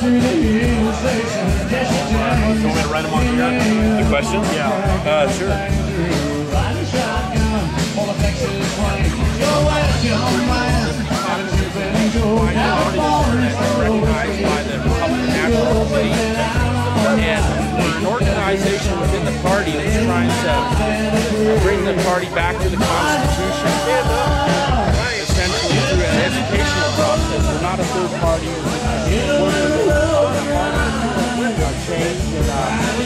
Do you want me to write them on here? The questions? Yeah. Uh, sure. And we're an organization within the party that's trying to bring the party back to the Constitution. Essentially, through an educational process, we're not a third party. Uh, change it up.